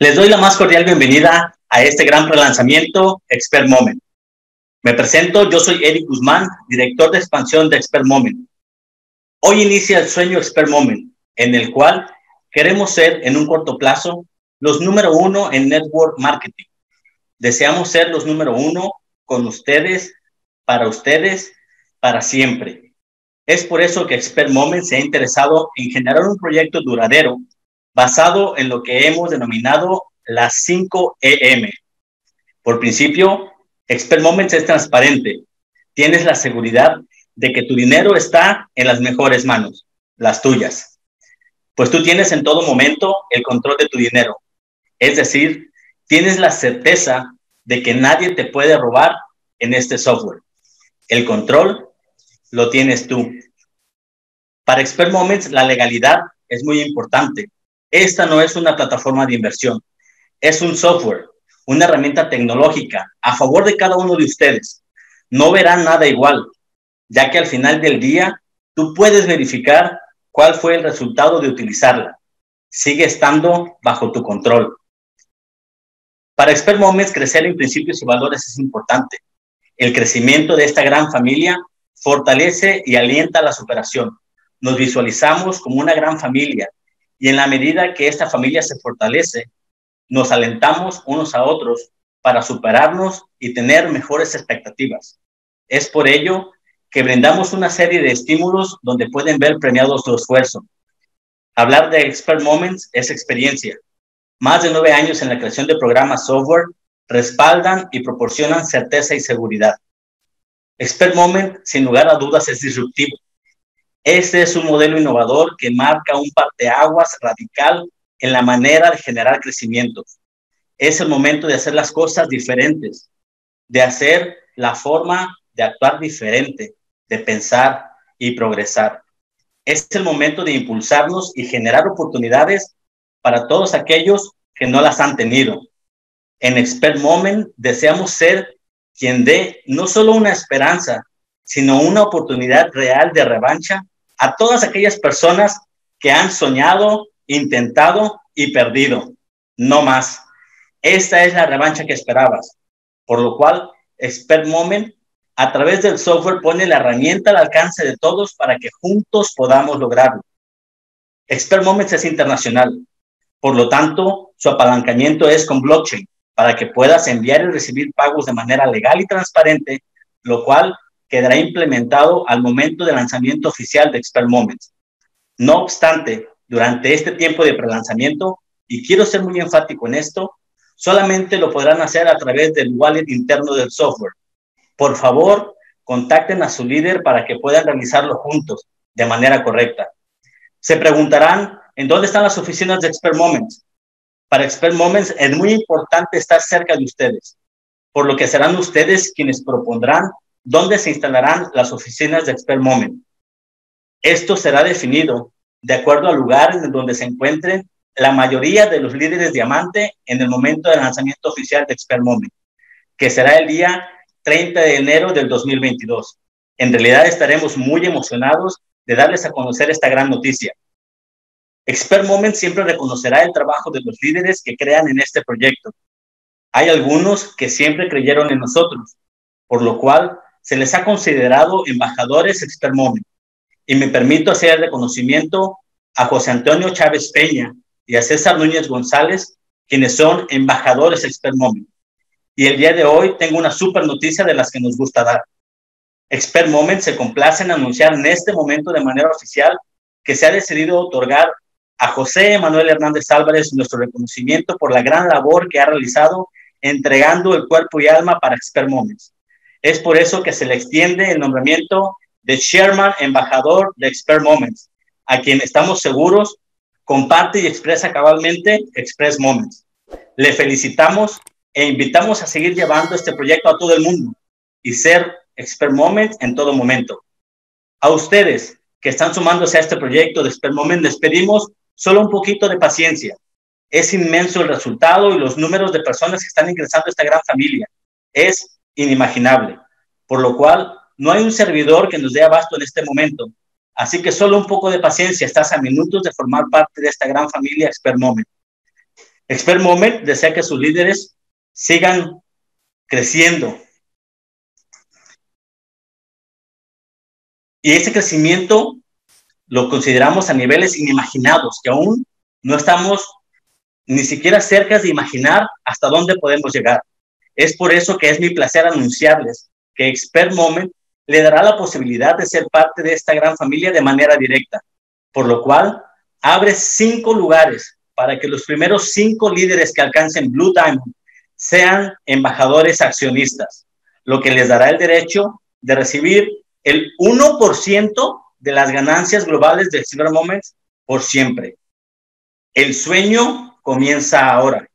Les doy la más cordial bienvenida a este gran relanzamiento Expert Moment. Me presento, yo soy Eric Guzmán, director de expansión de Expert Moment. Hoy inicia el sueño Expert Moment, en el cual queremos ser en un corto plazo los número uno en network marketing. Deseamos ser los número uno con ustedes, para ustedes, para siempre. Es por eso que Expert Moment se ha interesado en generar un proyecto duradero basado en lo que hemos denominado las 5 EM. Por principio, Expert Moments es transparente. Tienes la seguridad de que tu dinero está en las mejores manos, las tuyas. Pues tú tienes en todo momento el control de tu dinero. Es decir, tienes la certeza de que nadie te puede robar en este software. El control lo tienes tú. Para Expert Moments, la legalidad es muy importante. Esta no es una plataforma de inversión, es un software, una herramienta tecnológica a favor de cada uno de ustedes. No verán nada igual, ya que al final del día tú puedes verificar cuál fue el resultado de utilizarla. Sigue estando bajo tu control. Para Expert Moments, crecer en principios y valores es importante. El crecimiento de esta gran familia fortalece y alienta la superación. Nos visualizamos como una gran familia y en la medida que esta familia se fortalece, nos alentamos unos a otros para superarnos y tener mejores expectativas. Es por ello que brindamos una serie de estímulos donde pueden ver premiados su esfuerzo. Hablar de Expert Moments es experiencia. Más de nueve años en la creación de programas software respaldan y proporcionan certeza y seguridad. Expert Moment, sin lugar a dudas, es disruptivo. Este es un modelo innovador que marca un parteaguas radical en la manera de generar crecimiento. Es el momento de hacer las cosas diferentes, de hacer la forma de actuar diferente, de pensar y progresar. Es el momento de impulsarnos y generar oportunidades para todos aquellos que no las han tenido. En Expert Moment deseamos ser quien dé no solo una esperanza, sino una oportunidad real de revancha a todas aquellas personas que han soñado, intentado y perdido. No más. Esta es la revancha que esperabas. Por lo cual, Expert Moment, a través del software, pone la herramienta al alcance de todos para que juntos podamos lograrlo. Expert Moments es internacional. Por lo tanto, su apalancamiento es con blockchain para que puedas enviar y recibir pagos de manera legal y transparente, lo cual quedará implementado al momento del lanzamiento oficial de Expert Moments. No obstante, durante este tiempo de prelanzamiento, y quiero ser muy enfático en esto, solamente lo podrán hacer a través del wallet interno del software. Por favor, contacten a su líder para que puedan realizarlo juntos de manera correcta. Se preguntarán, ¿en dónde están las oficinas de Expert Moments? Para Expert Moments es muy importante estar cerca de ustedes, por lo que serán ustedes quienes propondrán dónde se instalarán las oficinas de Expert Moment. Esto será definido de acuerdo al lugar en donde se encuentren la mayoría de los líderes diamante en el momento del lanzamiento oficial de Expert Moment, que será el día 30 de enero del 2022. En realidad estaremos muy emocionados de darles a conocer esta gran noticia. Expert Moment siempre reconocerá el trabajo de los líderes que crean en este proyecto. Hay algunos que siempre creyeron en nosotros, por lo cual se les ha considerado embajadores Moment. Y me permito hacer el reconocimiento a José Antonio Chávez Peña y a César Núñez González, quienes son embajadores Expert Moment. Y el día de hoy tengo una super noticia de las que nos gusta dar. Expert Moment se complace en anunciar en este momento de manera oficial que se ha decidido otorgar a José Manuel Hernández Álvarez nuestro reconocimiento por la gran labor que ha realizado entregando el cuerpo y alma para Expert Moments. Es por eso que se le extiende el nombramiento de Sherman Embajador de Expert Moments, a quien estamos seguros comparte y expresa cabalmente Express Moments. Le felicitamos e invitamos a seguir llevando este proyecto a todo el mundo y ser Expert Moments en todo momento. A ustedes que están sumándose a este proyecto de Expert Moments, les pedimos solo un poquito de paciencia. Es inmenso el resultado y los números de personas que están ingresando a esta gran familia. Es inimaginable, por lo cual no hay un servidor que nos dé abasto en este momento. Así que solo un poco de paciencia, estás a minutos de formar parte de esta gran familia Expert Moment. Expert Moment desea que sus líderes sigan creciendo. Y ese crecimiento lo consideramos a niveles inimaginados, que aún no estamos ni siquiera cerca de imaginar hasta dónde podemos llegar. Es por eso que es mi placer anunciarles que Expert Moment le dará la posibilidad de ser parte de esta gran familia de manera directa, por lo cual abre cinco lugares para que los primeros cinco líderes que alcancen Blue Diamond sean embajadores accionistas, lo que les dará el derecho de recibir el 1% de las ganancias globales de Silver Moments por siempre. El sueño comienza ahora.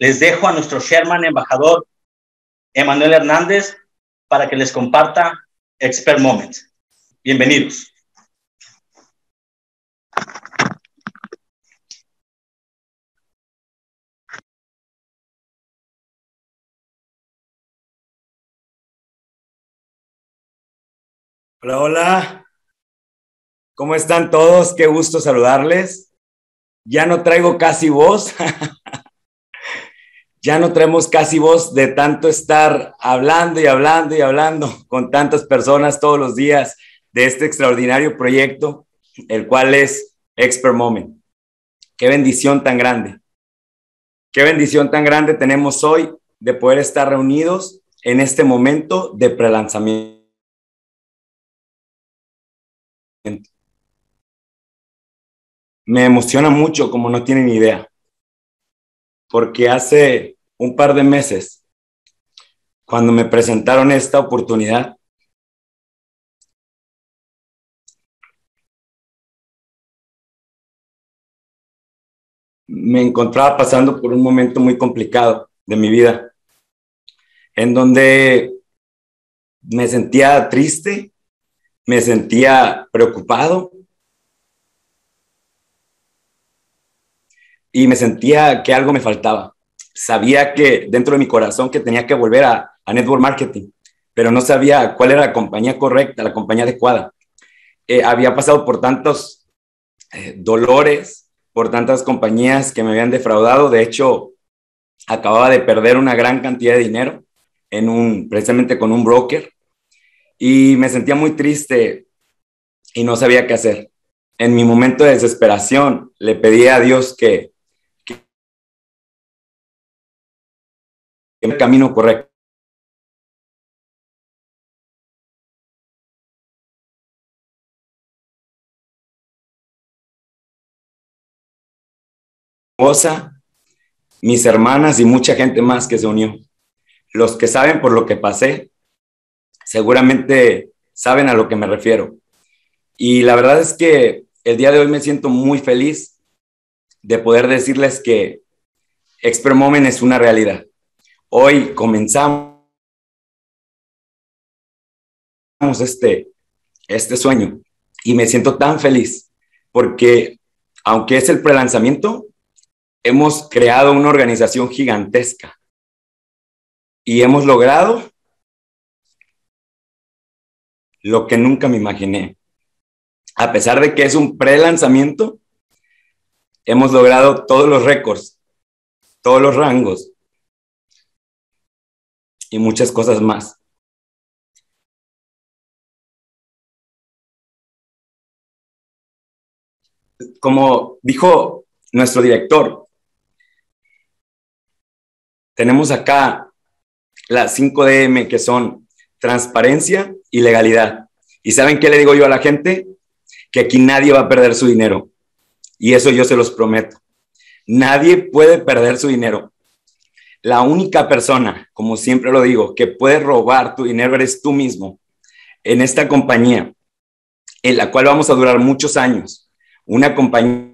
Les dejo a nuestro Sherman embajador, Emanuel Hernández, para que les comparta Expert Moments. Bienvenidos. Hola, hola. ¿Cómo están todos? Qué gusto saludarles. Ya no traigo casi voz. ya no traemos casi voz de tanto estar hablando y hablando y hablando con tantas personas todos los días de este extraordinario proyecto, el cual es Expert Moment. Qué bendición tan grande. Qué bendición tan grande tenemos hoy de poder estar reunidos en este momento de prelanzamiento. Me emociona mucho, como no tienen idea, porque hace un par de meses, cuando me presentaron esta oportunidad, me encontraba pasando por un momento muy complicado de mi vida, en donde me sentía triste, me sentía preocupado y me sentía que algo me faltaba. Sabía que dentro de mi corazón que tenía que volver a, Network Marketing, pero no sabía cuál era la compañía correcta, la compañía adecuada. Eh, había pasado por tantos eh, dolores, por tantas compañías que me habían defraudado. De hecho, acababa de perder una gran cantidad de dinero en un, precisamente con un broker y me sentía muy triste y no sabía qué hacer. En mi momento de desesperación le pedí a Dios que, que, el camino correcto. mis hermanas y mucha gente más que se unió. Los que saben por lo que pasé, seguramente saben a lo que me refiero. Y la verdad es que el día de hoy me siento muy feliz de poder decirles que Expert Moment es una realidad. Hoy comenzamos este, este sueño y me siento tan feliz porque aunque es el prelanzamiento, hemos creado una organización gigantesca y hemos logrado lo que nunca me imaginé. A pesar de que es un pre-lanzamiento, hemos logrado todos los récords, todos los rangos y muchas cosas más. Como dijo nuestro director, tenemos acá las 5DM que son transparencia y legalidad. ¿Y saben qué le digo yo a la gente? Que aquí nadie va a perder su dinero. Y eso yo se los prometo. Nadie puede perder su dinero. La única persona, como siempre lo digo, que puede robar tu dinero eres tú mismo en esta compañía, en la cual vamos a durar muchos años. Una compañía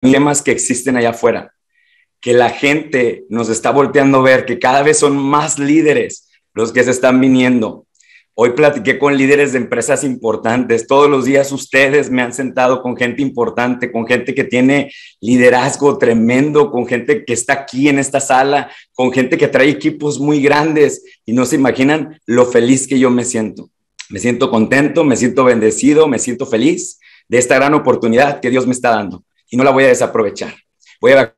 temas que existen allá afuera que la gente nos está volteando a ver, que cada vez son más líderes los que se están viniendo. Hoy platiqué con líderes de empresas importantes. Todos los días ustedes me han sentado con gente importante, con gente que tiene liderazgo tremendo, con gente que está aquí en esta sala, con gente que trae equipos muy grandes y no se imaginan lo feliz que yo me siento. Me siento contento, me siento bendecido, me siento feliz de esta gran oportunidad que Dios me está dando. y no la voy a desaprovechar. Voy a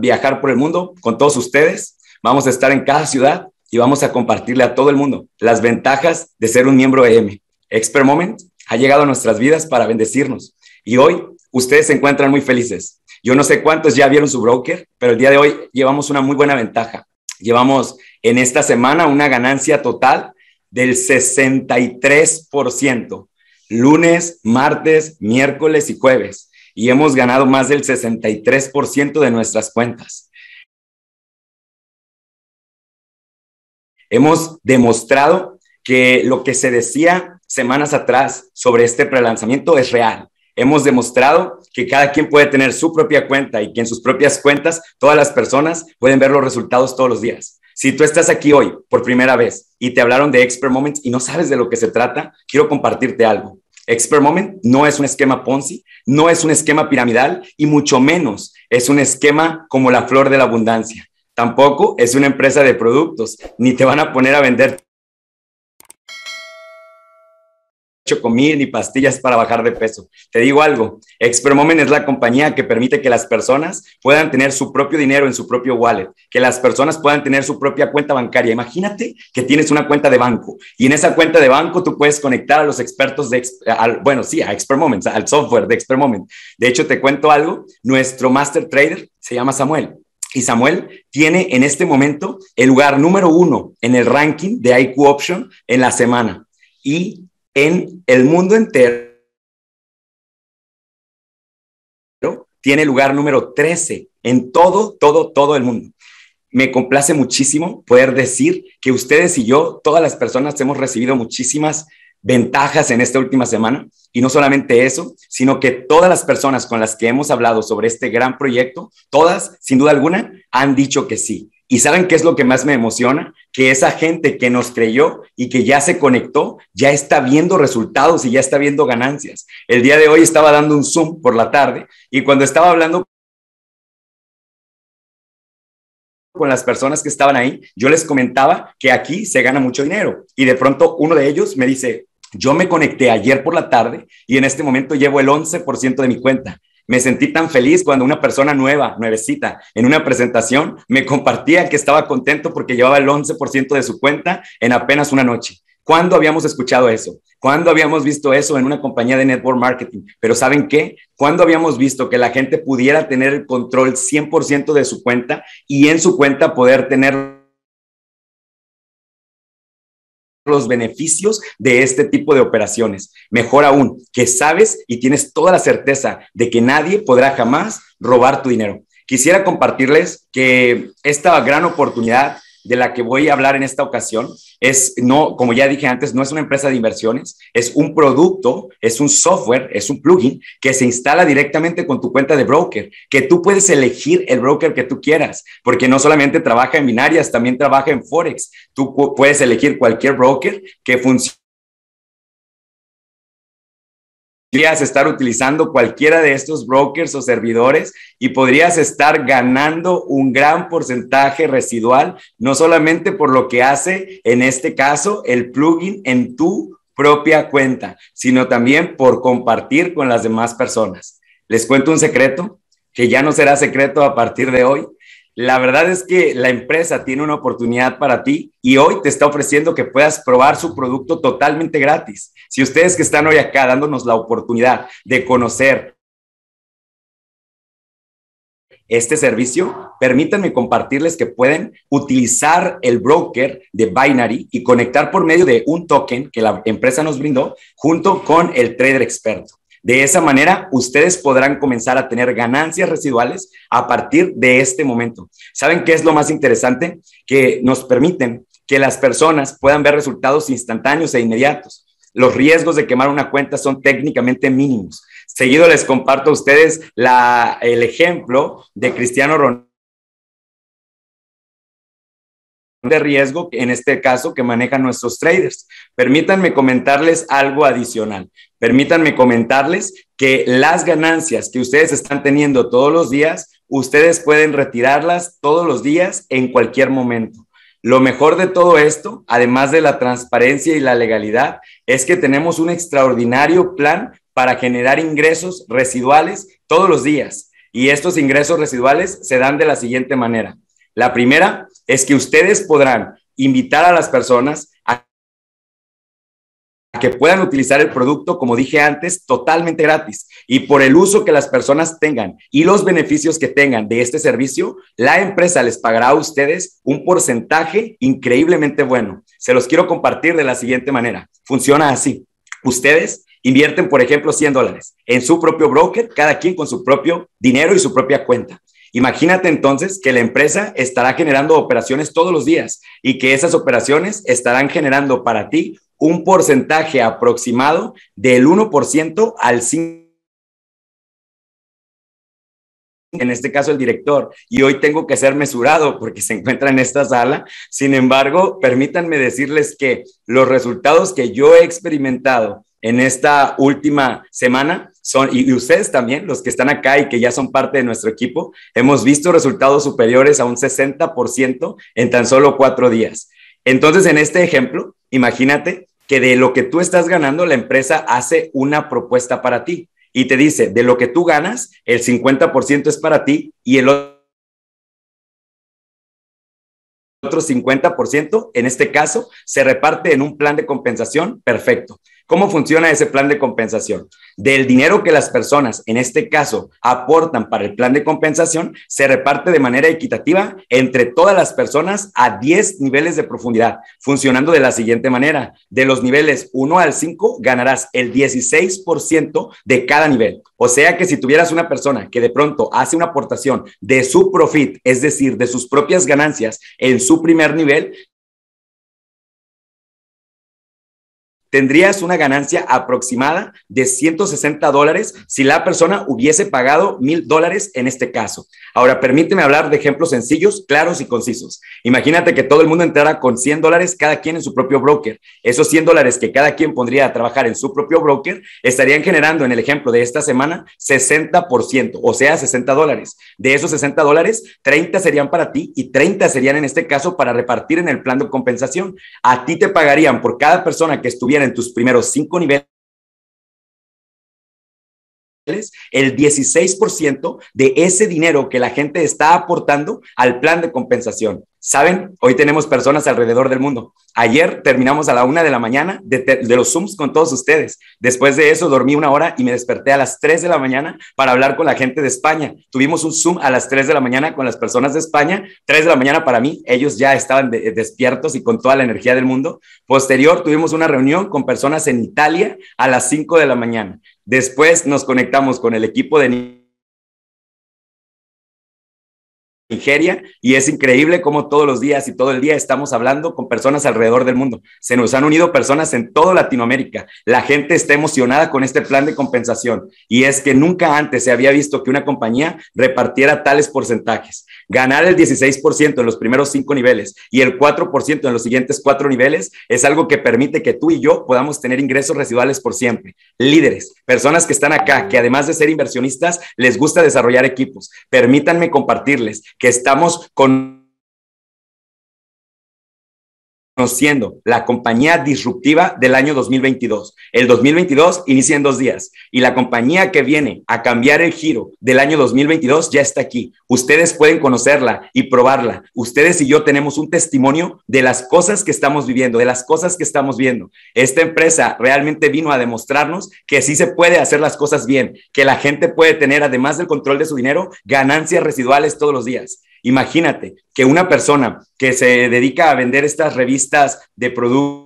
viajar por el mundo con todos ustedes. Vamos a estar en cada ciudad y vamos a compartirle a todo el mundo las ventajas de ser un miembro EM. Expert Moment ha llegado a nuestras vidas para bendecirnos y hoy ustedes se encuentran muy felices. Yo no sé cuántos ya vieron su broker, pero el día de hoy llevamos una muy buena ventaja. Llevamos en esta semana una ganancia total del 63%, lunes, martes, miércoles y jueves. Y hemos ganado más del 63% de nuestras cuentas. Hemos demostrado que lo que se decía semanas atrás sobre este prelanzamiento es real. Hemos demostrado que cada quien puede tener su propia cuenta y que en sus propias cuentas todas las personas pueden ver los resultados todos los días. Si tú estás aquí hoy por primera vez y te hablaron de Expert Moments y no sabes de lo que se trata, quiero compartirte algo. Expert Moment no es un esquema Ponzi, no es un esquema piramidal y mucho menos es un esquema como la flor de la abundancia. Tampoco es una empresa de productos, ni te van a poner a vender chocomil ni pastillas para bajar de peso. Te digo algo, Expermoment es la compañía que permite que las personas puedan tener su propio dinero en su propio wallet, que las personas puedan tener su propia cuenta bancaria. Imagínate que tienes una cuenta de banco y en esa cuenta de banco tú puedes conectar a los expertos de, bueno, sí, a Expermoment, al software de Expermoment. De hecho, te cuento algo, nuestro master trader se llama Samuel. Y Samuel tiene en este momento el lugar número uno en el ranking de IQ Option en la semana. Y en el mundo entero tiene lugar número 13 en todo, todo, todo el mundo. Me complace muchísimo poder decir que ustedes y yo, todas las personas, hemos recibido muchísimas ventajas en esta última semana. Y no solamente eso, sino que todas las personas con las que hemos hablado sobre este gran proyecto, todas, sin duda alguna, han dicho que sí. ¿Y saben qué es lo que más me emociona? Que esa gente que nos creyó y que ya se conectó, ya está viendo resultados y ya está viendo ganancias. El día de hoy estaba dando un Zoom por la tarde y cuando estaba hablando con las personas que estaban ahí, yo les comentaba que aquí se gana mucho dinero. Y de pronto uno de ellos me dice, yo me conecté ayer por la tarde y en este momento llevo el 11% de mi cuenta. Me sentí tan feliz cuando una persona nueva, nuevecita, en una presentación me compartía que estaba contento porque llevaba el 11% de su cuenta en apenas una noche. ¿Cuándo habíamos escuchado eso? ¿Cuándo habíamos visto eso en una compañía de network marketing? Pero ¿saben qué? ¿Cuándo habíamos visto que la gente pudiera tener el control 100% de su cuenta y en su cuenta poder tener los beneficios de este tipo de operaciones. Mejor aún, que sabes y tienes toda la certeza de que nadie podrá jamás robar tu dinero. Quisiera compartirles que esta gran oportunidad de la que voy a hablar en esta ocasión es, no, como ya dije antes, no es una empresa de inversiones, es un producto, es un software, es un plugin que se instala directamente con tu cuenta de broker, que tú puedes elegir el broker que tú quieras, porque no solamente trabaja en binarias, también trabaja en Forex. Tú puedes elegir cualquier broker que funcione podrías estar utilizando cualquiera de estos brokers o servidores y podrías estar ganando un gran porcentaje residual, no solamente por lo que hace en este caso el plugin en tu propia cuenta, sino también por compartir con las demás personas. Les cuento un secreto que ya no será secreto a partir de hoy. La verdad es que la empresa tiene una oportunidad para ti y hoy te está ofreciendo que puedas probar su producto totalmente gratis. Si ustedes que están hoy acá dándonos la oportunidad de conocer este servicio, permítanme compartirles que pueden utilizar el broker de Binary y conectar por medio de un token que la empresa nos brindó junto con el trader experto. De esa manera, ustedes podrán comenzar a tener ganancias residuales a partir de este momento. ¿Saben qué es lo más interesante? Que nos permiten que las personas puedan ver resultados instantáneos e inmediatos. Los riesgos de quemar una cuenta son técnicamente mínimos. Seguido les comparto a ustedes el ejemplo de Cristiano Ronaldo de riesgo, en este caso, que manejan nuestros traders. Permítanme comentarles algo adicional. Permítanme comentarles que las ganancias que ustedes están teniendo todos los días, ustedes pueden retirarlas todos los días en cualquier momento. Lo mejor de todo esto, además de la transparencia y la legalidad, es que tenemos un extraordinario plan para generar ingresos residuales todos los días. Y estos ingresos residuales se dan de la siguiente manera. La primera es que ustedes podrán invitar a las personas a que puedan utilizar el producto, como dije antes, totalmente gratis. Y por el uso que las personas tengan y los beneficios que tengan de este servicio, la empresa les pagará a ustedes un porcentaje increíblemente bueno. Se los quiero compartir de la siguiente manera. Funciona así. Ustedes invierten, por ejemplo, 100 dólares en su propio broker, cada quien con su propio dinero y su propia cuenta. Imagínate entonces que la empresa estará generando operaciones todos los días y que esas operaciones estarán generando para ti un porcentaje aproximado del 1% al 5% en este caso el director, y hoy tengo que ser mesurado porque se encuentra en esta sala. Sin embargo, permítanme decirles que los resultados que yo he experimentado en esta última semana son, y, ustedes también, los que están acá y que ya son parte de nuestro equipo, hemos visto resultados superiores a un 60% en tan solo cuatro días. Entonces, en este ejemplo, imagínate que de lo que tú estás ganando, la empresa hace una propuesta para ti y te dice, de lo que tú ganas, el 50% es para ti y el otro otro 50%, en este caso, se reparte en un plan de compensación perfecto. ¿Cómo funciona ese plan de compensación? Del dinero que las personas, en este caso, aportan para el plan de compensación, se reparte de manera equitativa entre todas las personas a 10 niveles de profundidad, funcionando de la siguiente manera. De los niveles 1 al 5, ganarás el 16% de cada nivel. O sea que si tuvieras una persona que de pronto hace una aportación de su profit, es decir, de sus propias ganancias en su primer nivel, tendrías una ganancia aproximada de 160 dólares si la persona hubiese pagado mil dólares en este caso. Ahora, permíteme hablar de ejemplos sencillos, claros y concisos. Imagínate que todo el mundo entrara con 100 dólares cada quien en su propio broker. Esos 100 dólares que cada quien pondría a trabajar en su propio broker estarían generando en el ejemplo de esta semana 60%, o sea, 60 dólares. De esos 60 dólares, 30 serían para ti y 30 serían en este caso para repartir en el plan de compensación. A ti te pagarían por cada persona que estuviera en tus primeros cinco niveles el 16% de ese dinero que la gente está aportando al plan de compensación. Saben, hoy tenemos personas alrededor del mundo. Ayer terminamos a la una de la mañana de, los Zooms con todos ustedes. Después de eso dormí una hora y me desperté a las 3 de la mañana para hablar con la gente de España. Tuvimos un Zoom a las 3 de la mañana con las personas de España. 3 de la mañana para mí, ellos ya estaban despiertos y con toda la energía del mundo. Posterior, tuvimos una reunión con personas en Italia a las 5 de la mañana. Después nos conectamos con el equipo de Nigeria y es increíble cómo todos los días y todo el día estamos hablando con personas alrededor del mundo. Se nos han unido personas en toda Latinoamérica. La gente está emocionada con este plan de compensación y es que nunca antes se había visto que una compañía repartiera tales porcentajes. Ganar el 16% en los primeros cinco niveles y el 4% en los siguientes cuatro niveles es algo que permite que tú y yo podamos tener ingresos residuales por siempre. Líderes, personas que están acá, que además de ser inversionistas, les gusta desarrollar equipos. Permítanme compartirles que estamos con conociendo la compañía disruptiva del año 2022. El 2022 inicia en dos días y la compañía que viene a cambiar el giro del año 2022 ya está aquí. Ustedes pueden conocerla y probarla. Ustedes y yo tenemos un testimonio de las cosas que estamos viviendo, de las cosas que estamos viendo. Esta empresa realmente vino a demostrarnos que sí se puede hacer las cosas bien, que la gente puede tener, además del control de su dinero, ganancias residuales todos los días. Imagínate que una persona que se dedica a vender estas revistas de productos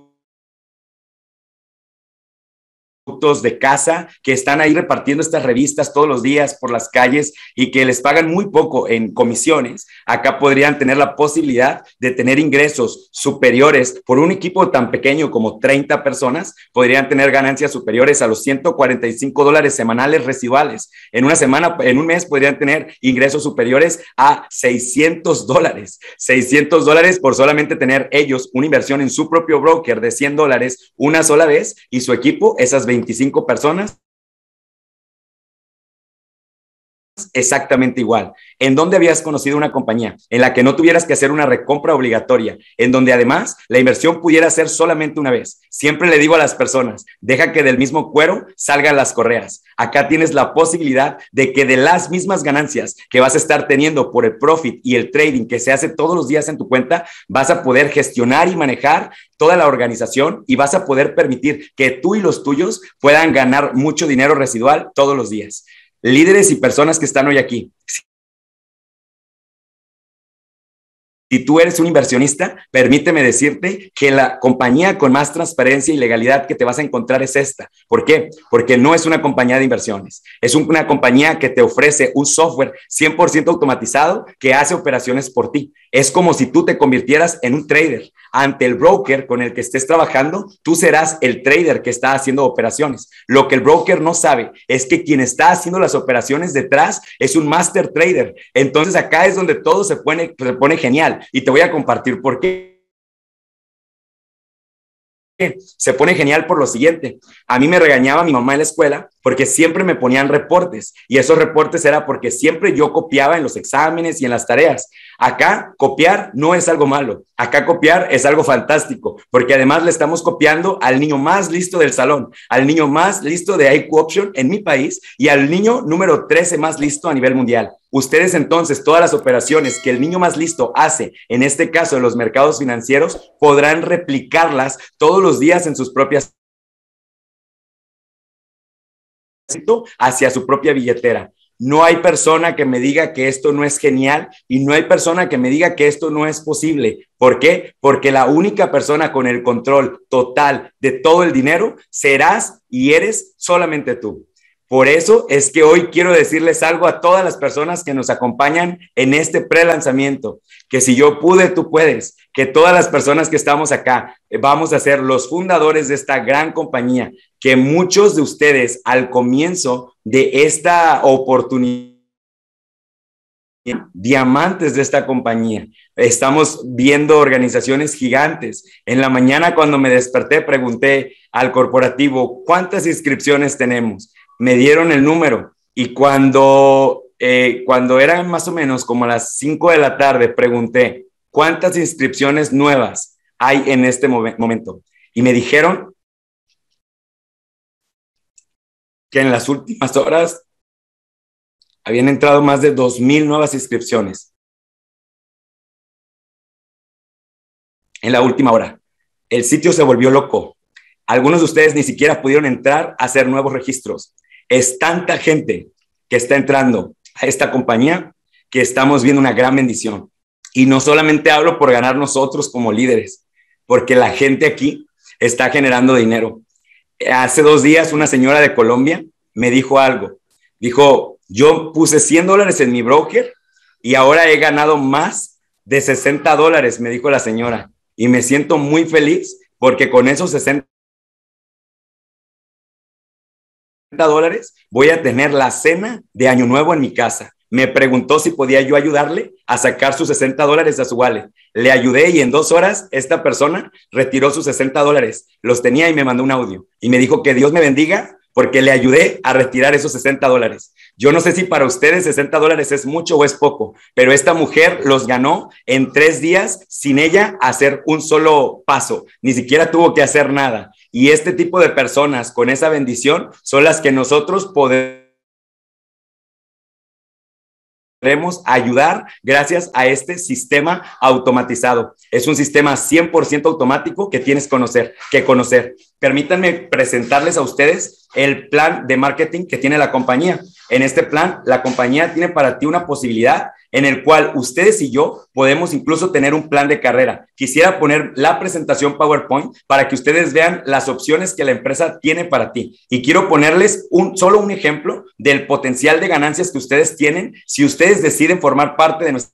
de casa que están ahí repartiendo estas revistas todos los días por las calles y que les pagan muy poco en comisiones, acá podrían tener la posibilidad de tener ingresos superiores por un equipo tan pequeño como 30 personas, podrían tener ganancias superiores a los 145 dólares semanales residuales. En una semana, en un mes podrían tener ingresos superiores a 600 dólares. 600 dólares por solamente tener ellos una inversión en su propio broker de 100 dólares una sola vez y su equipo esas 20 25 personas exactamente igual. ¿En dónde habías conocido una compañía en la que no tuvieras que hacer una recompra obligatoria, en donde además la inversión pudiera ser solamente una vez? Siempre le digo a las personas, deja que del mismo cuero salgan las correas. Acá tienes la posibilidad de que de las mismas ganancias que vas a estar teniendo por el profit y el trading que se hace todos los días en tu cuenta, vas a poder gestionar y manejar toda la organización y vas a poder permitir que tú y los tuyos puedan ganar mucho dinero residual todos los días líderes y personas que están hoy aquí. Si tú eres un inversionista, permíteme decirte que la compañía con más transparencia y legalidad que te vas a encontrar es esta. ¿Por qué? Porque no es una compañía de inversiones. Es una compañía que te ofrece un software 100% automatizado que hace operaciones por ti. Es como si tú te convirtieras en un trader. Ante el broker con el que estés trabajando, tú serás el trader que está haciendo operaciones. Lo que el broker no sabe es que quien está haciendo las operaciones detrás es un master trader. Entonces acá es donde todo se pone, se pone genial y te voy a compartir por qué se pone genial por lo siguiente. A mí me regañaba mi mamá en la escuela porque siempre me ponían reportes y esos reportes era porque siempre yo copiaba en los exámenes y en las tareas. Acá copiar no es algo malo, acá copiar es algo fantástico porque además le estamos copiando al niño más listo del salón, al niño más listo de IQ Option en mi país y al niño número 13 más listo a nivel mundial. Ustedes entonces, todas las operaciones que el niño más listo hace, en este caso en los mercados financieros, podrán replicarlas todos los días en sus propias hacia su propia billetera. No hay persona que me diga que esto no es genial y no hay persona que me diga que esto no es posible. ¿Por qué? Porque la única persona con el control total de todo el dinero serás y eres solamente tú. Por eso es que hoy quiero decirles algo a todas las personas que nos acompañan en este pre-lanzamiento, que si yo pude, tú puedes, que todas las personas que estamos acá eh, vamos a ser los fundadores de esta gran compañía, que muchos de ustedes al comienzo de esta oportunidad diamantes de esta compañía. Estamos viendo organizaciones gigantes. En la mañana cuando me desperté pregunté al corporativo, ¿cuántas inscripciones tenemos? Me dieron el número y cuando, eh, cuando eran más o menos como las 5 de la tarde, pregunté, ¿cuántas inscripciones nuevas hay en este momento? Y me dijeron que en las últimas horas habían entrado más de 2.000 nuevas inscripciones. En la última hora. El sitio se volvió loco. Algunos de ustedes ni siquiera pudieron entrar a hacer nuevos registros. Es tanta gente que está entrando a esta compañía que estamos viendo una gran bendición. Y no solamente hablo por ganar nosotros como líderes, porque la gente aquí está generando dinero. Hace dos días una señora de Colombia me dijo algo. Dijo, yo puse 100 dólares en mi broker y ahora he ganado más de 60 dólares, me dijo la señora. Y me siento muy feliz porque con esos 60 dólares, voy a tener la cena de Año Nuevo en mi casa. Me preguntó si podía yo ayudarle a sacar sus 60 dólares a su wallet. Le ayudé y en dos horas esta persona retiró sus 60 dólares. Los tenía y me mandó un audio y me dijo que Dios me bendiga porque le ayudé a retirar esos 60 dólares. Yo no sé si para ustedes 60 dólares es mucho o es poco, pero esta mujer los ganó en tres días sin ella hacer un solo paso, ni siquiera tuvo que hacer nada. Y este tipo de personas con esa bendición son las que nosotros podemos ayudar gracias a este sistema automatizado. Es un sistema 100% automático que tienes conocer, que conocer. Permítanme presentarles a ustedes el plan de marketing que tiene la compañía. En este plan, la compañía tiene para ti una posibilidad en el cual ustedes y yo podemos incluso tener un plan de carrera. Quisiera poner la presentación PowerPoint para que ustedes vean las opciones que la empresa tiene para ti. Y quiero ponerles un, solo un ejemplo del potencial de ganancias que ustedes tienen si ustedes deciden formar parte de nuestra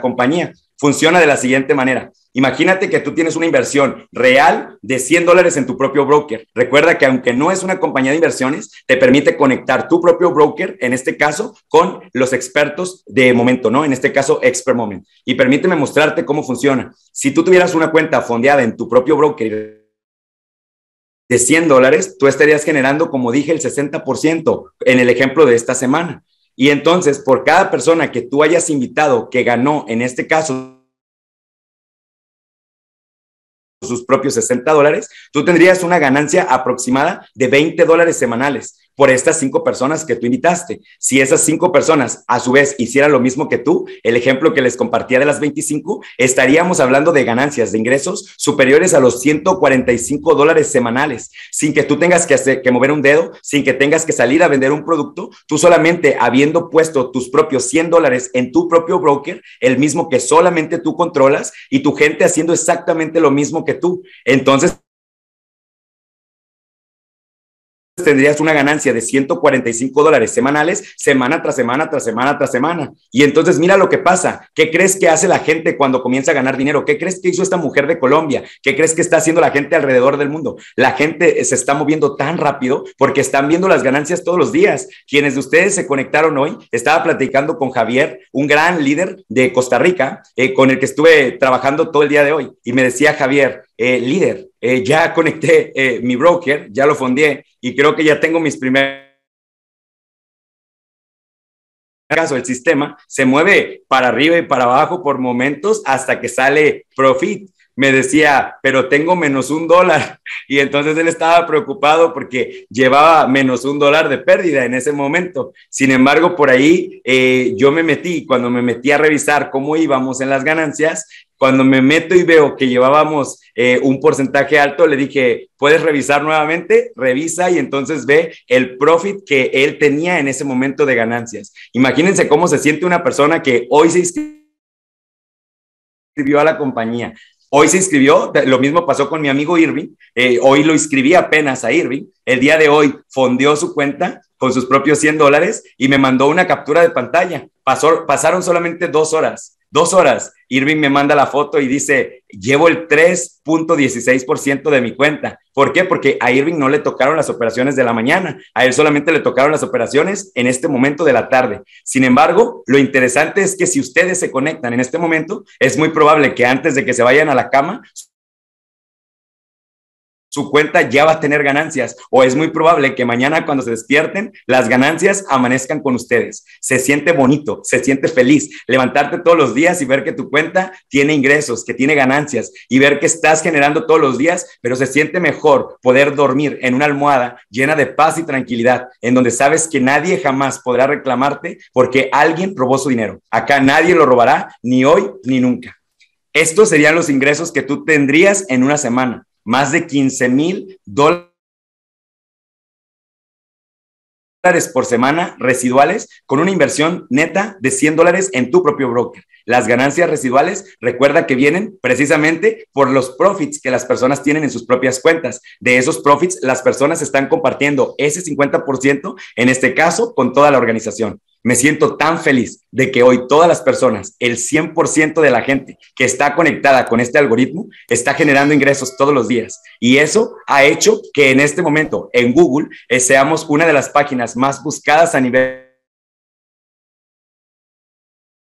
compañía. Funciona de la siguiente manera. Imagínate que tú tienes una inversión real de 100 dólares en tu propio broker. Recuerda que aunque no es una compañía de inversiones, te permite conectar tu propio broker, en este caso, con los expertos de momento, ¿no? En este caso, Expert Moment. Y permíteme mostrarte cómo funciona. Si tú tuvieras una cuenta fondeada en tu propio broker de 100 dólares, tú estarías generando, como dije, el 60% en el ejemplo de esta semana. Y entonces, por cada persona que tú hayas invitado que ganó, en este caso, sus propios 60 dólares, tú tendrías una ganancia aproximada de 20 dólares semanales por estas cinco personas que tú invitaste. Si esas cinco personas a su vez hicieran lo mismo que tú, el ejemplo que les compartía de las 25, estaríamos hablando de ganancias, de ingresos superiores a los 145 dólares semanales, sin que tú tengas que, hacer, que mover un dedo, sin que tengas que salir a vender un producto, tú solamente habiendo puesto tus propios 100 dólares en tu propio broker, el mismo que solamente tú controlas y tu gente haciendo exactamente lo mismo que tú. Entonces, tendrías una ganancia de 145 dólares semanales, semana tras semana, tras semana, tras semana. Y entonces mira lo que pasa. ¿Qué crees que hace la gente cuando comienza a ganar dinero? ¿Qué crees que hizo esta mujer de Colombia? ¿Qué crees que está haciendo la gente alrededor del mundo? La gente se está moviendo tan rápido porque están viendo las ganancias todos los días. Quienes de ustedes se conectaron hoy, estaba platicando con Javier, un gran líder de Costa Rica, eh, con el que estuve trabajando todo el día de hoy. Y me decía Javier, eh, líder, eh, ya conecté mi broker, ya lo fundé y creo que ya tengo mis primeros caso, el sistema se mueve para arriba y para abajo por momentos hasta que sale profit me decía, pero tengo menos un dólar. Y entonces él estaba preocupado porque llevaba menos un dólar de pérdida en ese momento. Sin embargo, por ahí eh, yo me metí, cuando me metí a revisar cómo íbamos en las ganancias, cuando me meto y veo que llevábamos eh, un porcentaje alto, le dije, ¿puedes revisar nuevamente? Revisa y entonces ve el profit que él tenía en ese momento de ganancias. Imagínense cómo se siente una persona que hoy se inscribió a la compañía, Hoy se inscribió, lo mismo pasó con mi amigo Irving, eh, hoy lo inscribí apenas a Irving, el día de hoy fondeó su cuenta con sus propios 100 dólares y me mandó una captura de pantalla. Pasó, pasaron solamente dos horas Dos horas, Irving me manda la foto y dice, llevo el 3.16% de mi cuenta. ¿Por qué? Porque a Irving no le tocaron las operaciones de la mañana, a él solamente le tocaron las operaciones en este momento de la tarde. Sin embargo, lo interesante es que si ustedes se conectan en este momento, es muy probable que antes de que se vayan a la cama, su cuenta ya va a tener ganancias o es muy probable que mañana cuando se despierten las ganancias amanezcan con ustedes. Se siente bonito, se siente feliz levantarte todos los días y ver que tu cuenta tiene ingresos, que tiene ganancias y ver que estás generando todos los días, pero se siente mejor poder dormir en una almohada llena de paz y tranquilidad, en donde sabes que nadie jamás podrá reclamarte porque alguien robó su dinero. Acá nadie lo robará ni hoy ni nunca. Estos serían los ingresos que tú tendrías en una semana más de 15 mil dólares por semana residuales con una inversión neta de 100 dólares en tu propio broker. Las ganancias residuales, recuerda que vienen precisamente por los profits que las personas tienen en sus propias cuentas. De esos profits, las personas están compartiendo ese 50%, en este caso, con toda la organización. Me siento tan feliz de que hoy todas las personas, el 100% de la gente que está conectada con este algoritmo, está generando ingresos todos los días. Y eso ha hecho que en este momento en Google eh, seamos una de las páginas más buscadas a nivel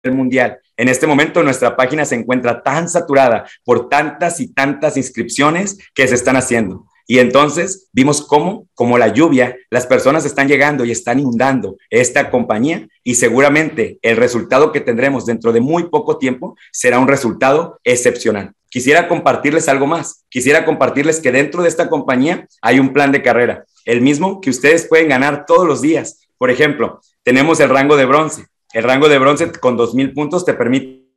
mundial. En este momento nuestra página se encuentra tan saturada por tantas y tantas inscripciones que se están haciendo. Y entonces vimos cómo, como la lluvia, las personas están llegando y están inundando esta compañía y seguramente el resultado que tendremos dentro de muy poco tiempo será un resultado excepcional. Quisiera compartirles algo más. Quisiera compartirles que dentro de esta compañía hay un plan de carrera, el mismo que ustedes pueden ganar todos los días. Por ejemplo, tenemos el rango de bronce. El rango de bronce con 2.000 puntos te permite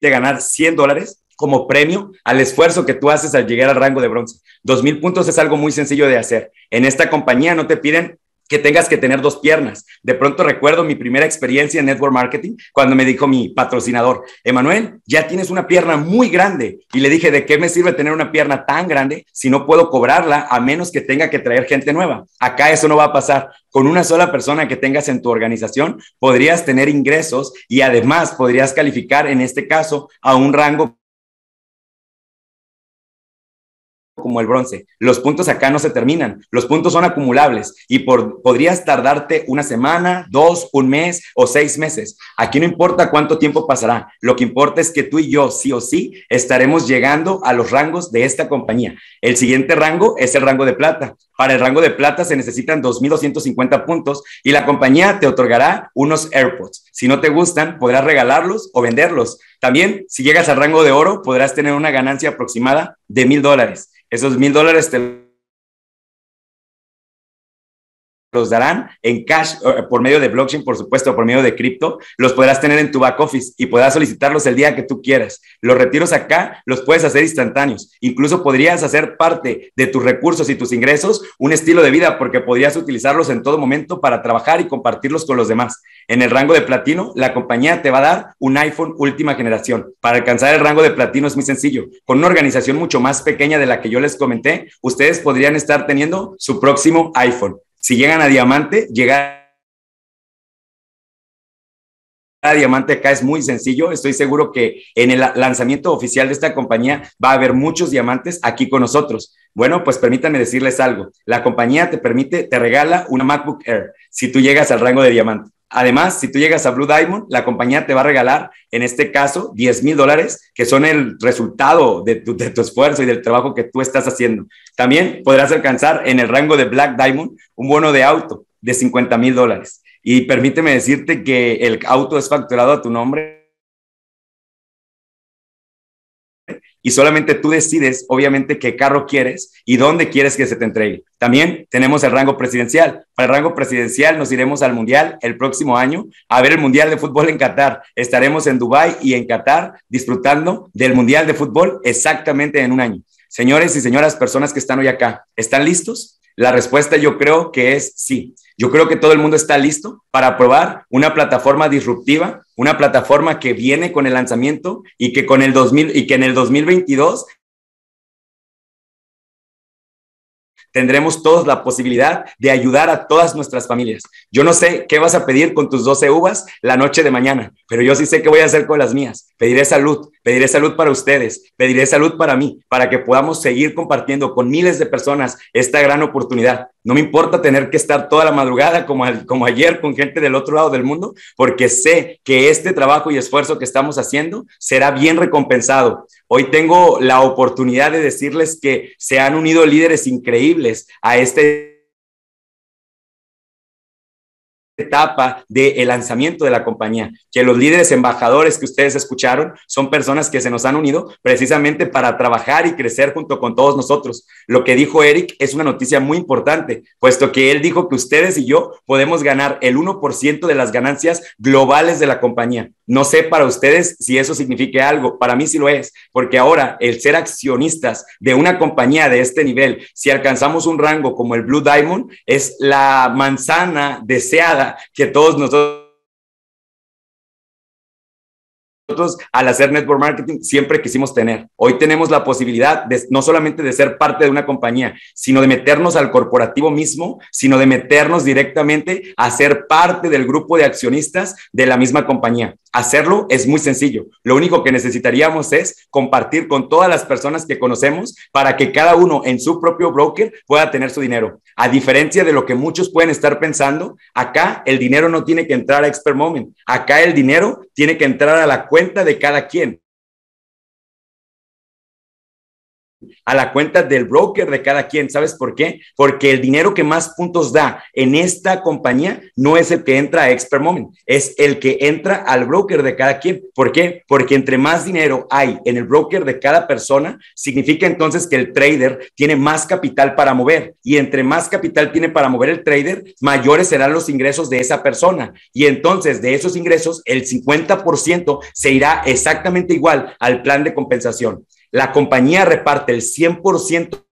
ganar 100 dólares como premio al esfuerzo que tú haces al llegar al rango de bronce. Dos mil puntos es algo muy sencillo de hacer. En esta compañía no te piden que tengas que tener dos piernas. De pronto recuerdo mi primera experiencia en network marketing cuando me dijo mi patrocinador, Emanuel, ya tienes una pierna muy grande. Y le dije, ¿de qué me sirve tener una pierna tan grande si no puedo cobrarla a menos que tenga que traer gente nueva? Acá eso no va a pasar. Con una sola persona que tengas en tu organización podrías tener ingresos y además podrías calificar en este caso a un rango como el bronce. Los puntos acá no se terminan, los puntos son acumulables y por, podrías tardarte una semana, dos, un mes o seis meses. Aquí no importa cuánto tiempo pasará, lo que importa es que tú y yo sí o sí estaremos llegando a los rangos de esta compañía. El siguiente rango es el rango de plata. Para el rango de plata se necesitan 2.250 puntos y la compañía te otorgará unos AirPods. Si no te gustan, podrás regalarlos o venderlos. También, si llegas al rango de oro, podrás tener una ganancia aproximada de mil dólares. Esos mil dólares te los darán en cash eh, por medio de blockchain, por supuesto, por medio de cripto, los podrás tener en tu back office y podrás solicitarlos el día que tú quieras. Los retiros acá los puedes hacer instantáneos. Incluso podrías hacer parte de tus recursos y tus ingresos un estilo de vida porque podrías utilizarlos en todo momento para trabajar y compartirlos con los demás. En el rango de platino, la compañía te va a dar un iPhone última generación. Para alcanzar el rango de platino es muy sencillo. Con una organización mucho más pequeña de la que yo les comenté, ustedes podrían estar teniendo su próximo iPhone. Si llegan a diamante, llegar a diamante acá es muy sencillo. Estoy seguro que en el lanzamiento oficial de esta compañía va a haber muchos diamantes aquí con nosotros. Bueno, pues permítanme decirles algo. La compañía te permite, te regala una MacBook Air si tú llegas al rango de diamante. Además, si tú llegas a Blue Diamond, la compañía te va a regalar, en este caso, 10 mil dólares, que son el resultado de tu, esfuerzo y del trabajo que tú estás haciendo. También podrás alcanzar en el rango de Black Diamond un bono de auto de 50 mil dólares. Y permíteme decirte que el auto es facturado a tu nombre y solamente tú decides, obviamente, qué carro quieres y dónde quieres que se te entregue. También tenemos el rango presidencial. Para el rango presidencial nos iremos al Mundial el próximo año a ver el Mundial de Fútbol en Qatar. Estaremos en Dubái y en Qatar disfrutando del Mundial de Fútbol exactamente en un año. Señores y señoras, personas que están hoy acá, ¿están listos? La respuesta yo creo que es sí. Yo creo que todo el mundo está listo para probar una plataforma disruptiva, una plataforma que viene con el lanzamiento y que con el 2000 y que en el 2022 tendremos todos la posibilidad de ayudar a todas nuestras familias. Yo no sé qué vas a pedir con tus 12 uvas la noche de mañana, pero yo sí sé qué voy a hacer con las mías. Pediré salud, pediré salud para ustedes, pediré salud para mí, para que podamos seguir compartiendo con miles de personas esta gran oportunidad. No me importa tener que estar toda la madrugada como, como ayer con gente del otro lado del mundo, porque sé que este trabajo y esfuerzo que estamos haciendo será bien recompensado. Hoy tengo la oportunidad de decirles que se han unido líderes increíbles a este etapa del lanzamiento de la compañía, que los líderes embajadores que ustedes escucharon son personas que se nos han unido precisamente para trabajar y crecer junto con todos nosotros. Lo que dijo Eric es una noticia muy importante, puesto que él dijo que ustedes y yo podemos ganar el 1% de las ganancias globales de la compañía. No sé para ustedes si eso signifique algo, para mí sí lo es, porque ahora el ser accionistas de una compañía de este nivel, si alcanzamos un rango como el Blue Diamond, es la manzana deseada que todos nosotros nosotros al hacer network marketing siempre quisimos tener. Hoy tenemos la posibilidad de no solamente de ser parte de una compañía, sino de meternos al corporativo mismo, sino de meternos directamente a ser parte del grupo de accionistas de la misma compañía. Hacerlo es muy sencillo. Lo único que necesitaríamos es compartir con todas las personas que conocemos para que cada uno en su propio broker pueda tener su dinero. A diferencia de lo que muchos pueden estar pensando, acá el dinero no tiene que entrar a Expert Moment. Acá el dinero tiene que entrar a la cuenta de cada quien. A la cuenta del broker de cada quien. ¿Sabes por qué? Porque el dinero que más puntos da en esta compañía no es el que entra a Expert Moment, es el que entra al broker de cada quien. ¿Por qué? Porque entre más dinero hay en el broker de cada persona, significa entonces que el trader tiene más capital para mover. Y entre más capital tiene para mover el trader, mayores serán los ingresos de esa persona. Y entonces de esos ingresos, el 50% se irá exactamente igual al plan de compensación la compañía reparte el 100%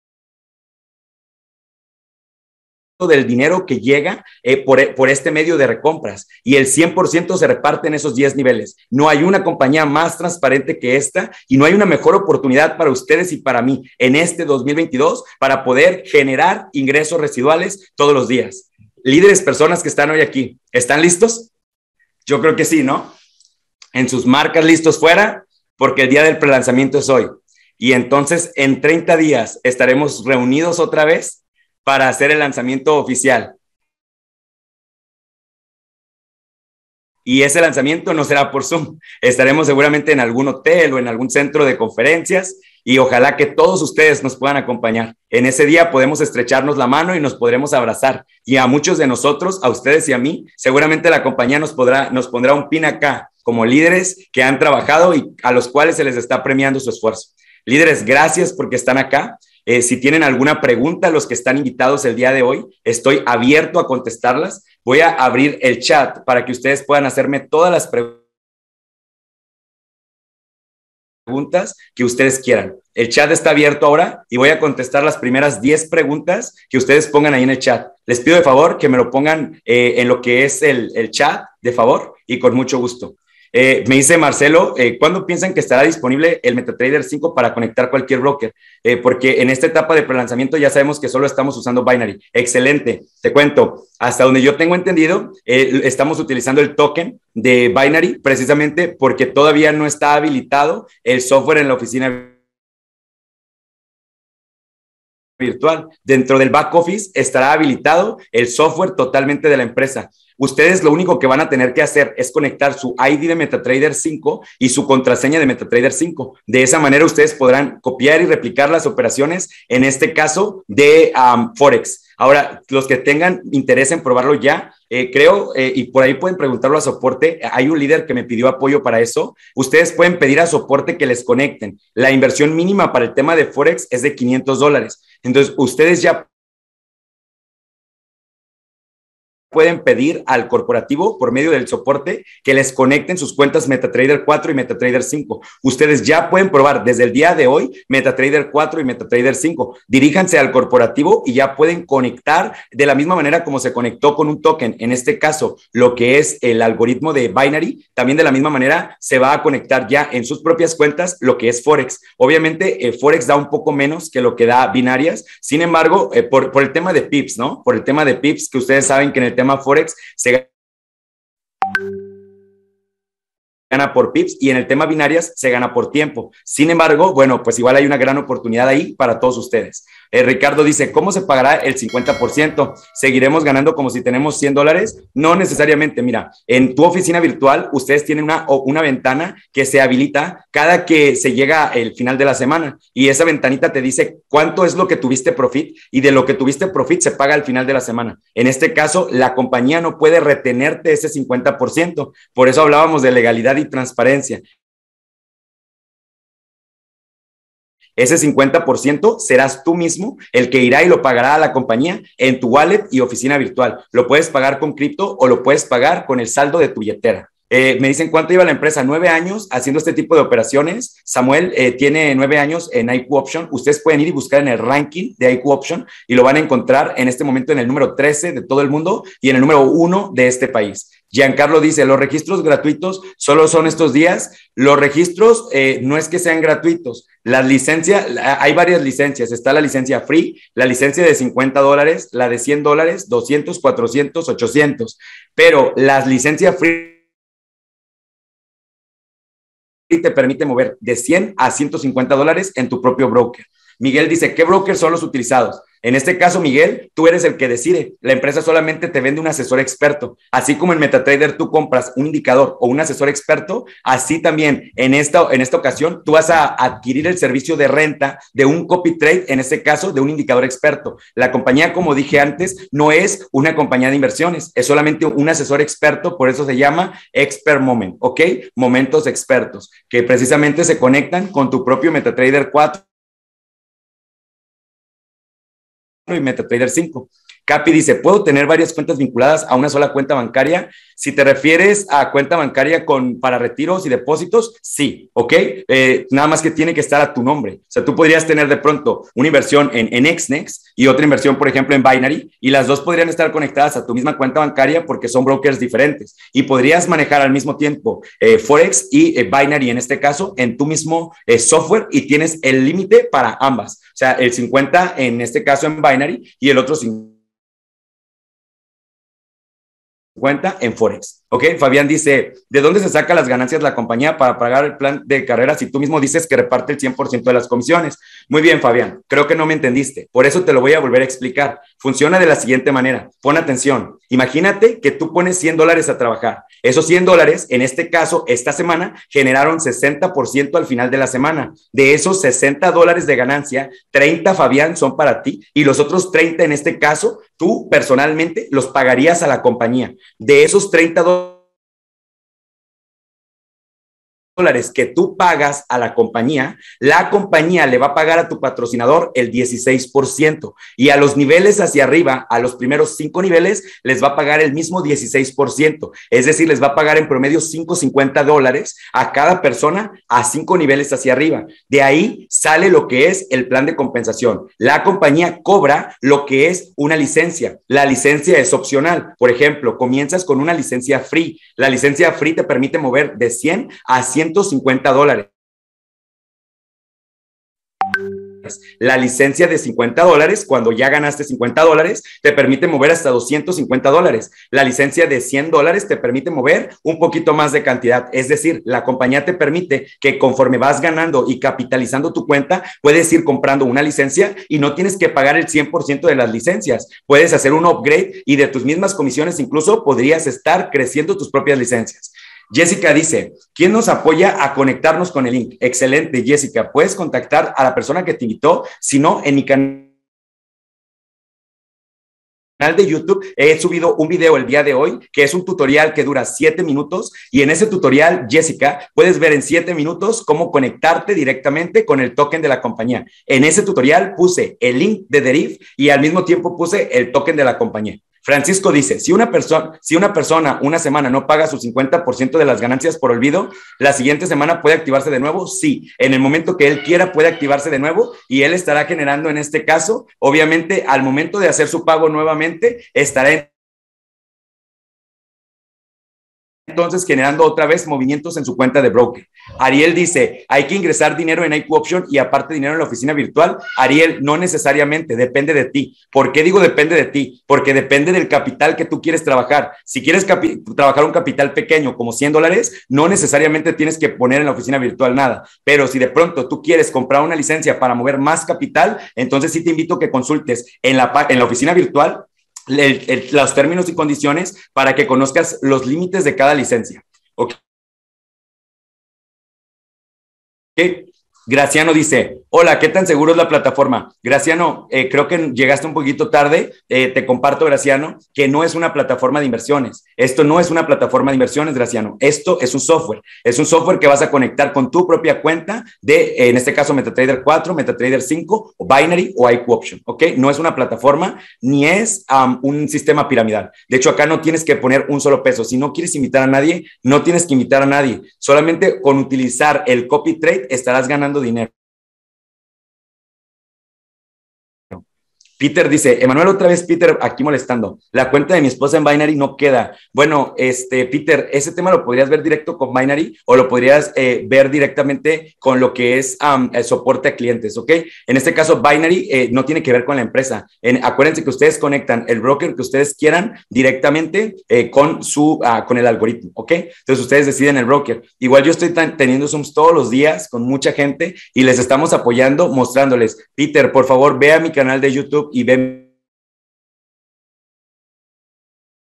del dinero que llega eh, por, por, este medio de recompras y el 100% se reparte en esos 10 niveles. No hay una compañía más transparente que esta y no hay una mejor oportunidad para ustedes y para mí en este 2022 para poder generar ingresos residuales todos los días. Líderes, personas que están hoy aquí, ¿están listos? Yo creo que sí, ¿no? En sus marcas listos fuera, porque el día del prelanzamiento es hoy. Y entonces en 30 días estaremos reunidos otra vez para hacer el lanzamiento oficial. Y ese lanzamiento no será por Zoom. Estaremos seguramente en algún hotel o en algún centro de conferencias y ojalá que todos ustedes nos puedan acompañar. En ese día podemos estrecharnos la mano y nos podremos abrazar. Y a muchos de nosotros, a ustedes y a mí, seguramente la compañía nos, podrá, nos pondrá un pin acá como líderes que han trabajado y a los cuales se les está premiando su esfuerzo. Líderes, gracias porque están acá. Eh, si tienen alguna pregunta, los que están invitados el día de hoy, estoy abierto a contestarlas. Voy a abrir el chat para que ustedes puedan hacerme todas las preguntas que ustedes quieran. El chat está abierto ahora y voy a contestar las primeras 10 preguntas que ustedes pongan ahí en el chat. Les pido de favor que me lo pongan eh, en lo que es el, el chat, de favor, y con mucho gusto. Eh, me dice Marcelo, eh, ¿cuándo piensan que estará disponible el MetaTrader 5 para conectar cualquier broker? Eh, porque en esta etapa de prelanzamiento ya sabemos que solo estamos usando Binary. Excelente, te cuento. Hasta donde yo tengo entendido, estamos utilizando el token de Binary precisamente porque todavía no está habilitado el software en la oficina virtual. Dentro del back office estará habilitado el software totalmente de la empresa. Ustedes lo único que van a tener que hacer es conectar su ID de MetaTrader 5 y su contraseña de MetaTrader 5. De esa manera ustedes podrán copiar y replicar las operaciones, en este caso de Forex. Ahora, los que tengan interés en probarlo ya, eh, creo, eh, y por ahí pueden preguntarlo a soporte, hay un líder que me pidió apoyo para eso. Ustedes pueden pedir a soporte que les conecten. La inversión mínima para el tema de Forex es de 500 dólares. Entonces, ustedes ya pueden pedir al corporativo por medio del soporte que les conecten sus cuentas MetaTrader 4 y MetaTrader 5. Ustedes ya pueden probar desde el día de hoy MetaTrader 4 y MetaTrader 5. Diríjanse al corporativo y ya pueden conectar de la misma manera como se conectó con un token. En este caso, lo que es el algoritmo de Binary, también de la misma manera se va a conectar ya en sus propias cuentas lo que es Forex. Obviamente, eh, Forex da un poco menos que lo que da binarias. Sin embargo, eh, por, por el tema de PIPS, ¿no? Por el tema de PIPS, que ustedes saben que en el tema Forex se gana por pips y en el tema binarias se gana por tiempo. Sin embargo, bueno, pues igual hay una gran oportunidad ahí para todos ustedes. Eh, Ricardo dice, ¿cómo se pagará el 50%? ¿Seguiremos ganando como si tenemos 100 dólares? No necesariamente. Mira, en tu oficina virtual, ustedes tienen una, una ventana que se habilita cada que se llega el final de la semana y esa ventanita te dice cuánto es lo que tuviste profit y de lo que tuviste profit se paga al final de la semana. En este caso, la compañía no puede retenerte ese 50%. Por eso hablábamos de legalidad y transparencia. Ese 50% serás tú mismo el que irá y lo pagará a la compañía en tu wallet y oficina virtual. Lo puedes pagar con cripto o lo puedes pagar con el saldo de tu billetera. Eh, me dicen cuánto lleva la empresa, nueve años haciendo este tipo de operaciones. Samuel eh, tiene nueve años en IQ Option. Ustedes pueden ir y buscar en el ranking de IQ Option y lo van a encontrar en este momento en el número 13 de todo el mundo y en el número uno de este país. Giancarlo dice, los registros gratuitos solo son estos días. Los registros eh, no es que sean gratuitos. Las licencias, hay varias licencias. Está la licencia free, la licencia de 50 dólares, la de 100 dólares, 200, 400, 800. Pero las licencias free te permite mover de 100 a 150 dólares en tu propio broker. Miguel dice, ¿qué brokers son los utilizados? En este caso, Miguel, tú eres el que decide. La empresa solamente te vende un asesor experto. Así como en MetaTrader tú compras un indicador o un asesor experto, así también en esta, en esta ocasión tú vas a adquirir el servicio de renta de un copy trade, en este caso de un indicador experto. La compañía, como dije antes, no es una compañía de inversiones, es solamente un asesor experto, por eso se llama Expert Moment, ¿ok? Momentos expertos, que precisamente se conectan con tu propio MetaTrader 4 y MetaTrader 5. Capi dice, ¿puedo tener varias cuentas vinculadas a una sola cuenta bancaria? Si te refieres a cuenta bancaria con, para retiros y depósitos, sí, ¿ok? Eh, nada más que tiene que estar a tu nombre. O sea, tú podrías tener de pronto una inversión en, en XNEX y otra inversión, por ejemplo, en Binary, y las dos podrían estar conectadas a tu misma cuenta bancaria porque son brokers diferentes. Y podrías manejar al mismo tiempo eh, Forex y eh, Binary, en este caso, en tu mismo software y tienes el límite para ambas. O sea, el 50 en este caso en Binary y el otro 50 cuenta en Forex. Ok, Fabián dice, ¿de dónde se saca las ganancias la compañía para pagar el plan de carrera si tú mismo dices que reparte el 100% de las comisiones? Muy bien, Fabián, creo que no me entendiste. Por eso te lo voy a volver a explicar. Funciona de la siguiente manera. Pon atención. Imagínate que tú pones 100 dólares a trabajar. Esos 100 dólares, en este caso, esta semana, generaron 60% al final de la semana. De esos 60 dólares de ganancia, 30, Fabián, son para ti y los otros 30, en este caso, tú personalmente los pagarías a la compañía. De esos 30 dólares, dólares que tú pagas a la compañía, la compañía le va a pagar a tu patrocinador el 16% y a los niveles hacia arriba, a los primeros cinco niveles, les va a pagar el mismo 16%. Es decir, les va a pagar en promedio 550 dólares a cada persona a cinco niveles hacia arriba. De ahí sale lo que es el plan de compensación. La compañía cobra lo que es una licencia. La licencia es opcional. Por ejemplo, comienzas con una licencia free. La licencia free te permite mover de 100 a 100 150 dólares. La licencia de 50 dólares, cuando ya ganaste 50 dólares, te permite mover hasta 250 dólares. La licencia de 100 dólares te permite mover un poquito más de cantidad. Es decir, la compañía te permite que conforme vas ganando y capitalizando tu cuenta, puedes ir comprando una licencia y no tienes que pagar el 100% de las licencias. Puedes hacer un upgrade y de tus mismas comisiones incluso podrías estar creciendo tus propias licencias. Jessica dice, ¿quién nos apoya a conectarnos con el link? Excelente, Jessica. Puedes contactar a la persona que te invitó, si no, en mi canal de YouTube he subido un video el día de hoy que es un tutorial que dura siete minutos y en ese tutorial, Jessica, puedes ver en siete minutos cómo conectarte directamente con el token de la compañía. En ese tutorial puse el link de Deriv y al mismo tiempo puse el token de la compañía. Francisco dice, si una, persona, si una persona una semana no paga su 50% de las ganancias por olvido, la siguiente semana puede activarse de nuevo. Sí, en el momento que él quiera puede activarse de nuevo y él estará generando en este caso, obviamente al momento de hacer su pago nuevamente, estará en entonces generando otra vez movimientos en su cuenta de broker. Ariel dice, hay que ingresar dinero en IQ Option y aparte dinero en la oficina virtual. Ariel, no necesariamente, depende de ti. ¿Por qué digo depende de ti? Porque depende del capital que tú quieres trabajar. Si quieres trabajar un capital pequeño como 100 dólares, no necesariamente tienes que poner en la oficina virtual nada. Pero si de pronto tú quieres comprar una licencia para mover más capital, entonces sí te invito a que consultes en la, en la oficina virtual los términos y condiciones para que conozcas los límites de cada licencia. ¿Ok? Graciano dice, hola, ¿qué tan seguro es la plataforma? Graciano, eh, creo que llegaste un poquito tarde. Eh, te comparto, Graciano, que no es una plataforma de inversiones. Esto no es una plataforma de inversiones, Graciano. Esto es un software. Es un software que vas a conectar con tu propia cuenta de, en este caso, MetaTrader 4, MetaTrader 5, o Binary o IQ Option. ¿Ok? No es una plataforma ni es un sistema piramidal. De hecho, acá no tienes que poner un solo peso. Si no quieres invitar a nadie, no tienes que invitar a nadie. Solamente con utilizar el copy trade estarás ganando dinero. Peter dice, Emanuel, otra vez Peter aquí molestando. La cuenta de mi esposa en Binary no queda. Bueno, este, Peter, ese tema lo podrías ver directo con Binary o lo podrías eh, ver directamente con lo que es el soporte a clientes, ¿ok? En este caso, Binary eh, no tiene que ver con la empresa. En, acuérdense que ustedes conectan el broker que ustedes quieran directamente eh, con, su, ah, con el algoritmo, ¿ok? Entonces ustedes deciden el broker. Igual yo estoy teniendo Zooms todos los días con mucha gente y les estamos apoyando, mostrándoles, Peter, por favor, ve a mi canal de YouTube y ve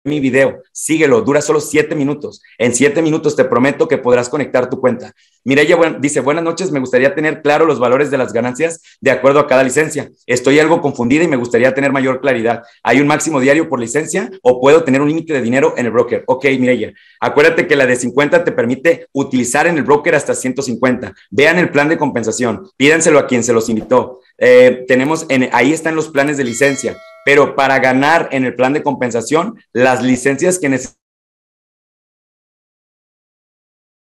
mi video, síguelo, dura solo siete minutos. En siete minutos te prometo que podrás conectar tu cuenta. Mireya dice, buenas noches, me gustaría tener claro los valores de las ganancias de acuerdo a cada licencia. Estoy algo confundida y me gustaría tener mayor claridad. ¿Hay un máximo diario por licencia o puedo tener un límite de dinero en el broker? Ok, Mireya, acuérdate que la de 50 te permite utilizar en el broker hasta 150. Vean el plan de compensación, pídanselo a quien se los invitó. Eh, tenemos, en, ahí están los planes de licencia, pero para ganar en el plan de compensación, las licencias que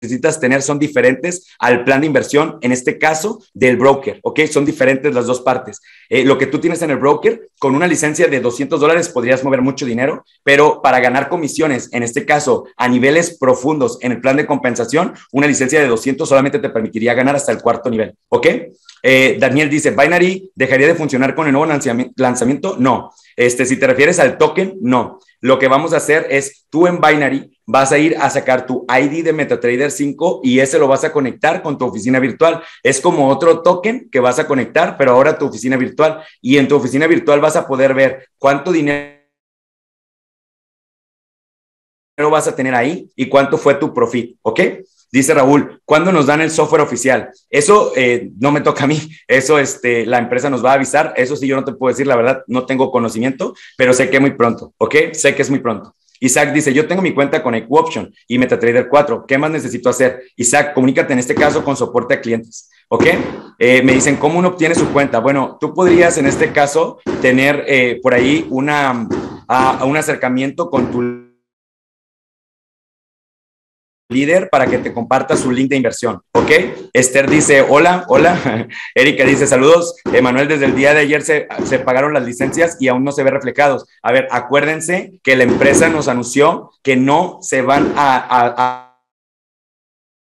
necesitas tener son diferentes al plan de inversión, en este caso del broker, ¿ok? Son diferentes las dos partes. Eh, lo que tú tienes en el broker, con una licencia de 200 dólares podrías mover mucho dinero, pero para ganar comisiones, en este caso a niveles profundos en el plan de compensación, una licencia de 200 solamente te permitiría ganar hasta el cuarto nivel, ¿ok? Eh, Daniel dice, Binary dejaría de funcionar con el nuevo lanzamiento. No. Este, si te refieres al token, no. lo que vamos a hacer es tú en Binary vas a ir a sacar tu ID de MetaTrader 5 y ese lo vas a conectar con tu oficina virtual. Es como otro token que vas a conectar, pero ahora tu oficina virtual. Y en tu oficina virtual vas a poder ver cuánto dinero vas a tener ahí y cuánto fue tu profit, ¿ok? Dice Raúl, ¿cuándo nos dan el software oficial? Eso eh, no me toca a mí, eso este, la empresa nos va a avisar, eso sí yo no te puedo decir, la verdad, no tengo conocimiento, pero sé que muy pronto, ¿ok? Sé que es muy pronto. Isaac dice, yo tengo mi cuenta con EquOption y MetaTrader 4, ¿qué más necesito hacer? Isaac, comunícate en este caso con soporte a clientes, ¿ok? Eh, me dicen, ¿cómo uno obtiene su cuenta? Bueno, tú podrías en este caso tener eh, por ahí una, a, un acercamiento con tu líder para que te comparta su link de inversión, ¿ok? Esther dice, hola, hola. Erika dice, saludos. Emanuel, desde el día de ayer se, se, pagaron las licencias y aún no se ve reflejados. A ver, acuérdense que la empresa nos anunció que no se van a,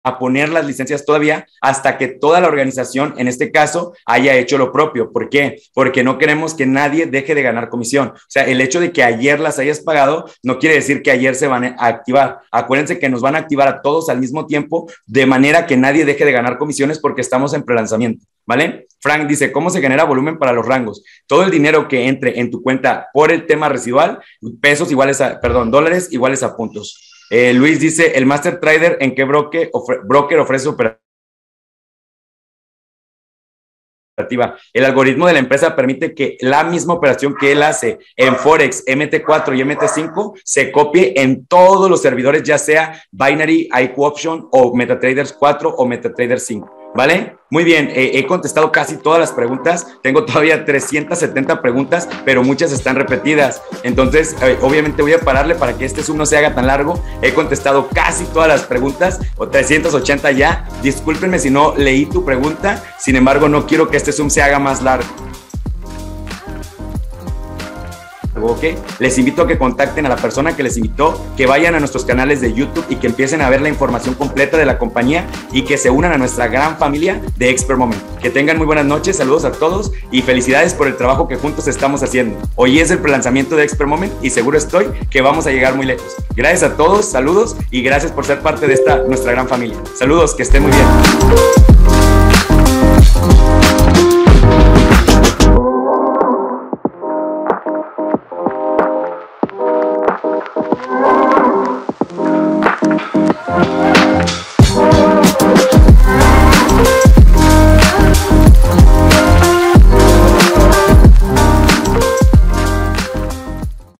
a poner las licencias todavía hasta que toda la organización, en este caso, haya hecho lo propio. ¿Por qué? Porque no queremos que nadie deje de ganar comisión. O sea, el hecho de que ayer las hayas pagado no quiere decir que ayer se van a activar. Acuérdense que nos van a activar a todos al mismo tiempo, de manera que nadie deje de ganar comisiones porque estamos en prelanzamiento. ¿Vale? Frank dice, ¿cómo se genera volumen para los rangos? Todo el dinero que entre en tu cuenta por el tema residual, pesos iguales a, perdón, dólares iguales a puntos. Eh, Luis dice, ¿el Master Trader en qué broker, broker ofrece operativa? El algoritmo de la empresa permite que la misma operación que él hace en Forex, MT4 y MT5 se copie en todos los servidores, ya sea Binary, IQ Option o MetaTraders 4 o MetaTraders 5. ¿Vale? Muy bien, eh, he contestado casi todas las preguntas. Tengo todavía 370 preguntas, pero muchas están repetidas. Entonces, eh, obviamente voy a pararle para que este Zoom no se haga tan largo. He contestado casi todas las preguntas, o 380 ya. Discúlpenme si no leí tu pregunta. Sin embargo, no quiero que este Zoom se haga más largo. Les invito a que contacten a la persona que les invitó, que vayan a nuestros canales de YouTube y que empiecen a ver la información completa de la compañía y que se unan a nuestra gran familia de Expert Moment. Que tengan muy buenas noches, saludos a todos y felicidades por el trabajo que juntos estamos haciendo. Hoy es el prelanzamiento de Expert Moment y seguro estoy que vamos a llegar muy lejos. Gracias a todos, saludos y gracias por ser parte de esta nuestra gran familia. Saludos, que estén muy bien.